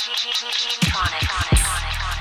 Tronic.